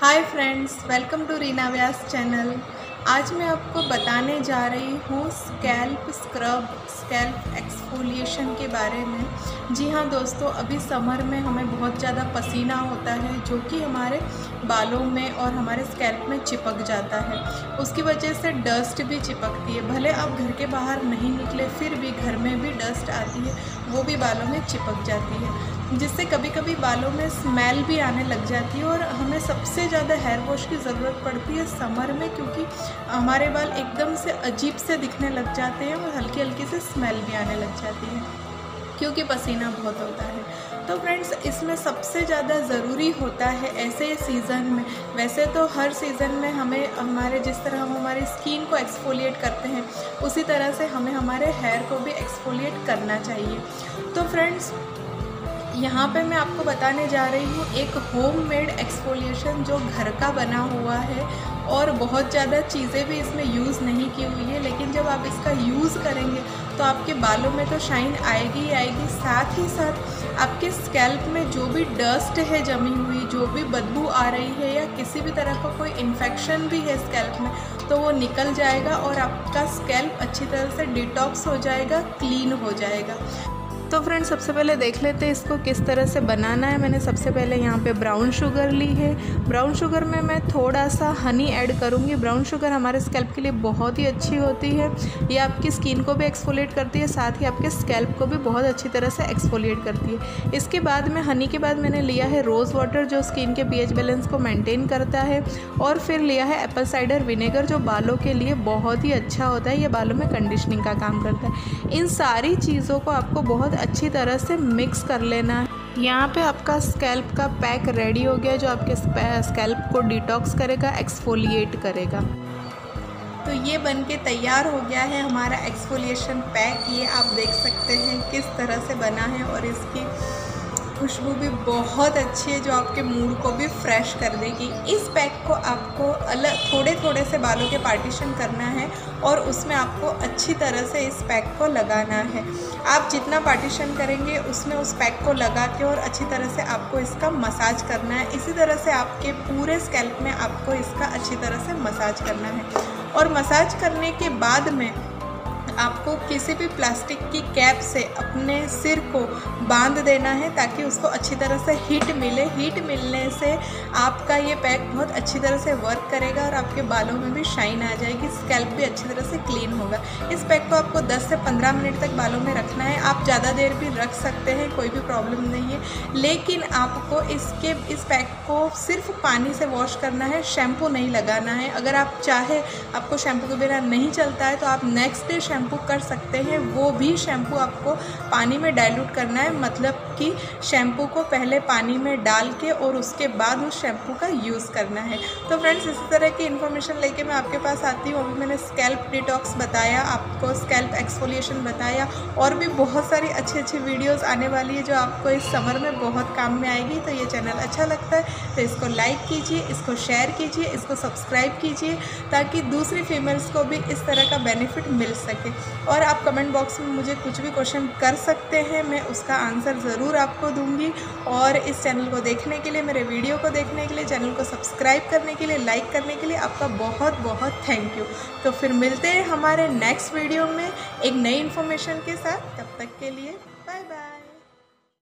Hi friends, welcome to Reena Vyas channel. आज मैं आपको बताने जा रही हूँ स्कैल्प स्क्रब स्कैल्प एक्सफोलिएशन के बारे में। जी हाँ दोस्तों, अभी समर में हमें बहुत ज़्यादा पसीना होता है, जो कि हमारे बालों में और हमारे स्कैल्प में चिपक जाता है। उसकी वजह से डस्ट भी चिपकती है। भले आप घर के बाहर नहीं निकले, फिर भी घर में भी डस्ट आती है, वो भी बालों में चिपक जाती है, जिससे कभी कभी बालों में स्मेल भी आने लग जाती है और हमें सबसे ज़्यादा हेयर वॉश की ज़रूरत पड़ती है समर में, क्योंकि हमारे बाल एकदम से अजीब से दिखने लग जाते हैं और हल्की हल्की से स्मेल भी आने लग जाती है, क्योंकि पसीना बहुत होता है। तो फ्रेंड्स इसमें सबसे ज़्यादा ज़रूरी होता है ऐसे सीज़न में। वैसे तो हर सीज़न में हमें हमारे जिस तरह हम हमारी स्किन को एक्सफोलिएट करते हैं, उसी तरह से हमें हमारे हेयर को भी एक्सफोलिएट करना चाहिए। तो फ्रेंड्स यहाँ पे मैं आपको बताने जा रही हूँ, एक होम मेड एक्सफोलिएशन जो घर का बना हुआ है और बहुत ज़्यादा चीज़ें भी इसमें यूज़ नहीं की हुई है, लेकिन जब आप इसका यूज़ करेंगे तो आपके बालों में तो शाइन आएगी ही आएगी। साथ ही साथ आपके स्कैल्प में जो भी डस्ट है जमी हुई, जो भी बदबू आ रही है या किसी भी तरह का कोई इन्फेक्शन भी है स्कैल्प में तो वो निकल जाएगा और आपका स्कैल्प अच्छी तरह से डिटॉक्स हो जाएगा क्लीन हो जाएगा। तो फ्रेंड सबसे पहले देख लेते हैं इसको किस तरह से बनाना है। मैंने सबसे पहले यहाँ पे ब्राउन शुगर ली है। ब्राउन शुगर में मैं थोड़ा सा हनी ऐड करूँगी। ब्राउन शुगर हमारे स्कैल्प के लिए बहुत ही अच्छी होती है। ये आपकी स्किन को भी एक्सफोलिएट करती है, साथ ही आपके स्कैल्प को भी बहुत अच्छी तरह से एक्सफोलिएट करती है। इसके बाद में हनी के बाद मैंने लिया है रोज़ वाटर जो स्किन के पी बैलेंस को मेनटेन करता है। और फिर लिया है एप्पल साइडर विनेगर जो बालों के लिए बहुत ही अच्छा होता है। ये बालों में कंडीशनिंग का काम करता है। इन सारी चीज़ों को आपको बहुत अच्छी तरह से मिक्स कर लेना है। यहाँ पे आपका स्कैल्प का पैक रेडी हो गया, जो आपके स्कैल्प को डिटॉक्स करेगा एक्सफोलिएट करेगा। तो ये बन के तैयार हो गया है हमारा एक्सफोलिएशन पैक ये आप देख सकते हैं किस तरह से बना है और इसकी खुशबू भी बहुत अच्छी है जो आपके मूड को भी फ्रेश कर देगी। इस पैक को आपको अलग थोड़े थोड़े से बालों के पार्टीशन करना है और उसमें आपको अच्छी तरह से इस पैक को लगाना है। आप जितना पार्टीशन करेंगे, उसमें उस पैक को लगा के और अच्छी तरह से आपको इसका मसाज करना है। इसी तरह से आपके पूरे स्कैल्प में आपको इसका अच्छी तरह से मसाज करना है। और मसाज करने के बाद में आपको किसी भी प्लास्टिक की कैप से अपने सिर को बाँध देना है ताकि उसको अच्छी तरह से हीट मिले। हीट मिलने से आपका ये पैक बहुत अच्छी तरह से वर्क करेगा और आपके बालों में भी शाइन आ जाएगी स्कैल्प भी अच्छी तरह से क्लीन होगा। इस पैक को आपको 10 से 15 मिनट तक बालों में रखना है। आप ज़्यादा देर भी रख सकते हैं, कोई भी प्रॉब्लम नहीं है। लेकिन आपको इसके, इस पैक को सिर्फ़ पानी से वॉश करना है शैम्पू नहीं लगाना है। अगर आप चाहे, आपको शैम्पू के बिना नहीं चलता है तो आप नेक्स्ट डे शैम्पू शैम्पू कर सकते हैं, वो भी शैम्पू आपको पानी में डाइल्यूट करना है मतलब कि शैम्पू को पहले पानी में डाल के और उसके बाद उस शैम्पू का यूज़ करना है। तो फ्रेंड्स इसी तरह की इन्फॉर्मेशन लेके मैं आपके पास आती हूँ। अभी मैंने स्कैल्प डिटॉक्स बताया, आपको स्कैल्प एक्सफोलिएशन बताया और भी बहुत सारी अच्छी अच्छी वीडियोज़ आने वाली है जो आपको इस समर में बहुत काम में आएगी। तो ये चैनल अच्छा लगता है तो इसको लाइक कीजिए, इसको शेयर कीजिए, इसको सब्सक्राइब कीजिए, ताकि दूसरी फीमेल्स को भी इस तरह का बेनिफिट मिल सके। और आप कमेंट बॉक्स में मुझे कुछ भी क्वेश्चन कर सकते हैं, मैं उसका आंसर ज़रूर आपको दूँगी। और इस चैनल को देखने के लिए, मेरे वीडियो को देखने के लिए, चैनल को सब्सक्राइब करने के लिए, लाइक करने के लिए आपका बहुत बहुत थैंक यू। तो फिर मिलते हैं हमारे नेक्स्ट वीडियो में एक नई इन्फॉर्मेशन के साथ। तब तक के लिए